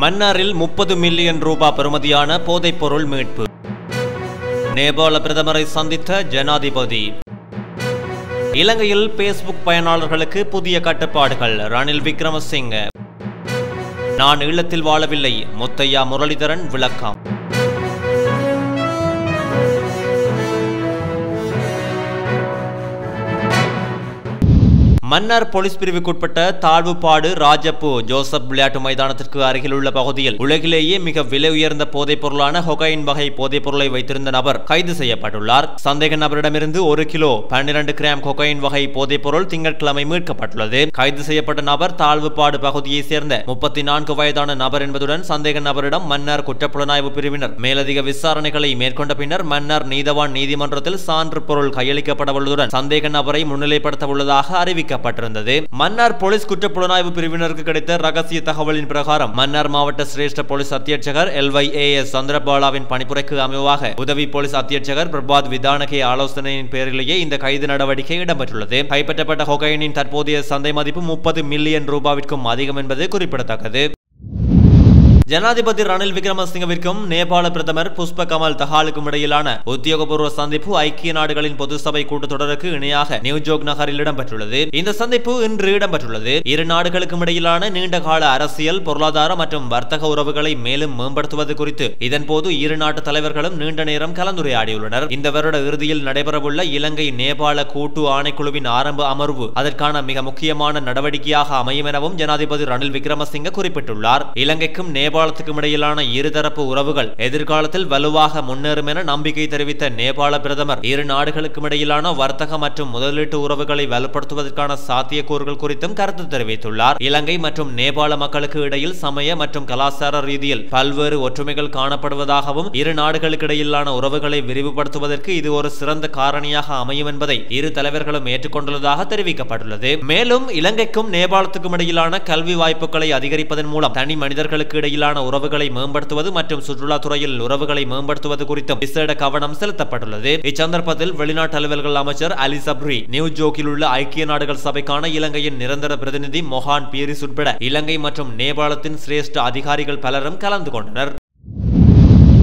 மன்னாரில் முப்பது மில்லியன் ரூபாய் பெறுமதியான போதைப்பொருள் மீட்பு. நேபாள பிரதமரை சந்தித்த ஜனாதிபதி. இலங்கையில் பேஸ்புக் பயனாளர்களுக்கு புதிய கட்டுப்பாடுகள் ரணில் விக்ரமசிங்க. நான் ஈழத்தில் வாழவில்லை முத்தையா முரளிதரன் விளக்கம். மன்னார் போலீஸ் பிரிவுக்குட்பட்ட தாழ்வுப்பாடு ராஜப்பு ஜோசப் விளையாட்டு மைதானத்திற்கு அருகில் உள்ள பகுதியில் உலகிலேயே மிக விலை உயர்ந்த போதைப் பொருளான ஹொகைன் வகை போதைப் பொருளை வைத்திருந்த நபர் கைது செய்யப்பட்டுள்ளார். சந்தேக நபரிடமிருந்து ஒரு கிலோ பன்னிரண்டு கிராம் கொகைன் வகை போதைப் பொருள் திங்கட்கிழமை மீட்கப்பட்டுள்ளது. கைது செய்யப்பட்ட நபர் தாழ்வுப்பாடு பகுதியைச் சேர்ந்த முப்பத்தி நான்கு வயதான நபர் என்பதுடன் சந்தேக நபரிடம் மன்னார் குற்றப்புலனாய்வு பிரிவினர் மேலதிக விசாரணைகளை மேற்கொண்ட பின்னர் மன்னார் நீதவான் நீதிமன்றத்தில் சான்று பொருள் கையளிக்கப்படவுள்ளதுடன் சந்தேக நபரை முன்னிலைப்படுத்த உள்ளதாக அறிவிக்கப்பட்டிருந்தது மன்னார் போலீஸ் குற்றப்புலனாய்வு பிரிவினருக்கு கிடைத்த ரகசிய தகவலின் பிரகாரம் மன்னார் மாவட்ட சிரேஷ்ட போலீஸ் அத்தியட்சகர் எல்வை ஏ எஸ் சந்திரபாலாவின் பணிப்புரைக்கு அமைவாக உதவி போலீஸ் அத்தியட்சகர் பிரபாத் விதானகே ஆலோசனையின் பேரிலேயே இந்த கைது நடவடிக்கை இடம்பெற்றுள்ளது. கைப்பற்றப்பட்ட ஹொகைனின் தற்போதைய சந்தை மதிப்பு முப்பது மில்லியன் ரூபாவிற்கும் அதிகம் என்பது குறிப்பிடத்தக்கது. ஜனாதிபதி ரணில் விக்ரமசிங்கவிற்கும் நேபாள பிரதமர் புஷ்ப கமல் தஹாலுக்கும் இடையிலான உத்தியோகபூர்வ சந்திப்பு ஐக்கிய நாடுகளின் பொது சபை கூட்டத்தொடருக்கு இணையாக நியூஜோக் நகரில் இடம்பெற்றுள்ளது. இந்த சந்திப்பு இன்று இடம்பெற்றுள்ளது. இரு நாடுகளுக்கும் இடையிலான நீண்டகால அரசியல் பொருளாதார மற்றும் வர்த்தக உறவுகளை மேலும் மேம்படுத்துவது குறித்து இதன்போது இரு நாட்டு தலைவர்களும் நீண்ட நேரம் கலந்துரையாடியுள்ளனர். இந்த வருட இறுதியில் நடைபெறவுள்ள இலங்கை நேபாள கூட்டு ஆணைக்குழுவின் ஆரம்ப அமர்வு அதற்கான மிக முக்கியமான நடவடிக்கையாக அமையும் எனவும் ஜனாதிபதி ரணில் விக்ரமசிங்க குறிப்பிட்டுள்ளார். இலங்கைக்கும் நேபாள நேபாளத்துக்கும் இடையிலான இருதரப்பு உறவுகள் எதிர்காலத்தில் வலுவாக முன்னேறும் என நம்பிக்கை தெரிவித்த நேபாள பிரதமர் இரு நாடுகளுக்கும் இடையிலான வர்த்தக மற்றும் முதலீட்டு உறவுகளை வலுப்படுத்துவதற்கான சாத்தியக்கூறுகள் குறித்தும் கருத்து தெரிவித்துள்ளார். இலங்கை மற்றும் நேபாள மக்களுக்கு இடையில் சமய மற்றும் கலாச்சார ரீதியில் பல்வேறு ஒற்றுமைகள் காணப்படுவதாகவும் இரு நாடுகளுக்கு இடையிலான உறவுகளை விரிவுபடுத்துவதற்கு இது ஒரு சிறந்த காரணியாக அமையும் என்பதை இரு தலைவர்களும் ஏற்றுக்கொண்டுள்ளதாக தெரிவிக்கப்பட்டுள்ளது. மேலும் இலங்கைக்கும் நேபாளத்துக்கும் இடையிலான கல்வி வாய்ப்புகளை அதிகரிப்பதன் மூலம் தனி மனிதர்களுக்கு இடையிலான இடையிலான உறவுகளை மேம்படுத்துவது மற்றும் சுற்றுலாத்துறையில் உறவுகளை மேம்படுத்துவது குறித்தும் விசேட கவனம் செலுத்தப்பட்டுள்ளது. இச்சந்தர்ப்பத்தில் வெளிநாட்டு அலுவல்கள் அமைச்சர் அலி சப்ரி நியூ ஜோக்கில் உள்ள ஐக்கிய நாடுகள் சபைக்கான இலங்கையின் நிரந்தர பிரதிநிதி மொஹான் பீரிஸ் உட்பட இலங்கை மற்றும் நேபாளத்தின் சிரேஷ்ட அதிகாரிகள் பலரும் கலந்து கொண்டனர்.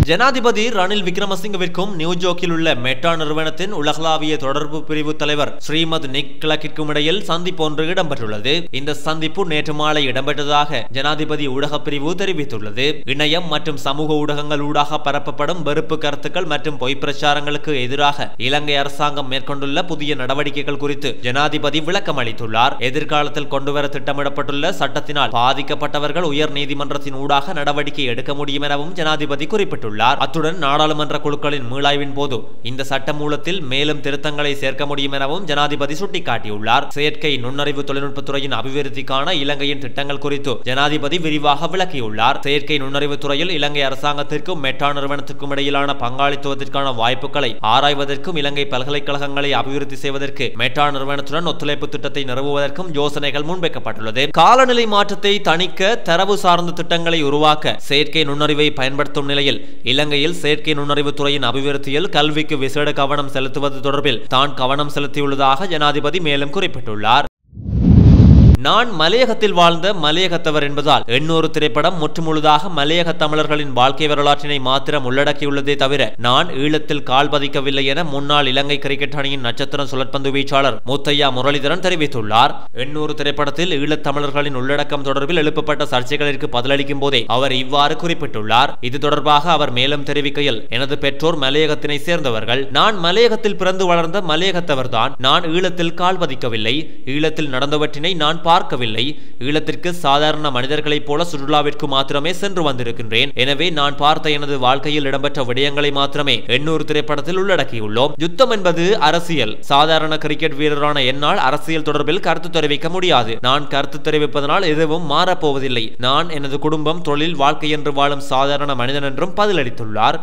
ஜனாதிபதி ரணில் விக்ரமசிங்கவிற்கும் நியூஜோக்கில் உள்ள மெட்டா நிறுவனத்தின் உலகளாவிய தொடர்பு பிரிவு தலைவர் ஸ்ரீமத் நிக் கிழக்கிற்கும் இடையில் சந்திப்பு ஒன்று இடம்பெற்றுள்ளது. இந்த சந்திப்பு நேற்று மாலை இடம்பெற்றதாக ஜனாதிபதி ஊடக பிரிவு தெரிவித்துள்ளது. இணையம் மற்றும் சமூக ஊடகங்கள் ஊடாக பரப்பப்படும் வெறுப்பு கருத்துக்கள் மற்றும் பொய் பிரச்சாரங்களுக்கு எதிராக இலங்கை அரசாங்கம் மேற்கொண்டுள்ள புதிய நடவடிக்கைகள் குறித்து ஜனாதிபதி விளக்கம் அளித்துள்ளார். எதிர்காலத்தில் கொண்டுவர திட்டமிடப்பட்டுள்ள சட்டத்தினால் பாதிக்கப்பட்டவர்கள் உயர் நீதிமன்றத்தின் ஊடாக நடவடிக்கை எடுக்க முடியும் எனவும் ஜனாதிபதி குறிப்பிட்டுள்ளார். தெரிவித்துள்ளார் அத்துடன் நாடாளுமன்ற குழுக்களின் மீளாய்வின் போது இந்த சட்டமூலத்தில் மேலும் திருத்தங்களை சேர்க்க முடியும் எனவும் ஜனாதிபதி சுட்டிக்காட்டியுள்ளார். செயற்கை நுண்ணறிவு தொழில்நுட்பத்துறையின் அபிவிருத்திக்கான இலங்கையின் திட்டங்கள் குறித்து ஜனாதிபதி விரிவாக விளக்கியுள்ளார். செயற்கை நுண்ணறிவு துறையில் இலங்கை அரசாங்கத்திற்கும் மெட்டா நிறுவனத்திற்கும் இடையிலான பங்காளித்துவத்திற்கான வாய்ப்புகளை ஆராய்வதற்கும் இலங்கை பல்கலைக்கழகங்களை அபிவிருத்தி செய்வதற்கு மெட்டா நிறுவனத்துடன் ஒத்துழைப்பு திட்டத்தை நிறுவுவதற்கும் யோசனைகள் முன்வைக்கப்பட்டுள்ளது. காலநிலை மாற்றத்தை தணிக்க தரவு சார்ந்த திட்டங்களை உருவாக்க செயற்கை நுண்ணறிவை பயன்படுத்தும் நிலையில் இலங்கையில் செயற்கை நுண்ணறிவு துறையின் அபிவிருத்தியில் கல்விக்கு விசேட கவனம் செலுத்துவது தொடர்பில் தான் கவனம் செலுத்தியுள்ளதாக ஜனாதிபதி மேலும் குறிப்பிட்டுள்ளார். நான் மலையகத்தில் வாழ்ந்த மலையகத்தவர் என்பதால் எண்ணூறு திரைப்படம் முற்றுமுழுதாக மலையக தமிழர்களின் வாழ்க்கை வரலாற்றினை மாத்திரம் உள்ளடக்கியுள்ளதே தவிர நான் ஈழத்தில் கால் பதிக்கவில்லை என முன்னாள் இலங்கை கிரிக்கெட் அணியின் நட்சத்திர சுழற்பந்து வீச்சாளர் முத்தையா முரளிதரன் தெரிவித்துள்ளார். எண்ணூறு திரைப்படத்தில் ஈழத் தமிழர்களின் உள்ளடக்கம் தொடர்பில் எழுப்பப்பட்ட சர்ச்சைகளிற்கு பதிலளிக்கும் போதே அவர் இவ்வாறு குறிப்பிட்டுள்ளார். இது தொடர்பாக அவர் மேலும் தெரிவிக்கையில் எனது பெற்றோர் மலையகத்தினை சேர்ந்தவர்கள். நான் மலையகத்தில் பிறந்து வளர்ந்த மலையகத்தவர்தான். நான் ஈழத்தில் கால் பதிக்கவில்லை. ஈழத்தில் நடந்தவற்றினை நான் பார்க்கவில்லை. ஈழத்திற்கு சாதாரண மனிதர்களைப் போல சுற்றுலாவிற்கு மாத்திரமே சென்று வந்திருக்கின்றேன். எனவே நான் பார்த்த எனது வாழ்க்கையில் இடம்பெற்ற விடயங்களை மாத்திரமே எண்ணூறு திரைப்படத்தில் உள்ளடக்கியுள்ளோம். யுத்தம் என்பது அரசியல். சாதாரண கிரிக்கெட் வீரரான என்னால் அரசியல் தொடர்பில் கருத்து தெரிவிக்க முடியாது. நான் கருத்து தெரிவிப்பதனால் எதுவும் மாறப்போவதில்லை. நான் எனது குடும்பம் தொழில் வாழ்க்கை என்று வாழும் சாதாரண மனிதன் என்றும் பதிலளித்துள்ளார்.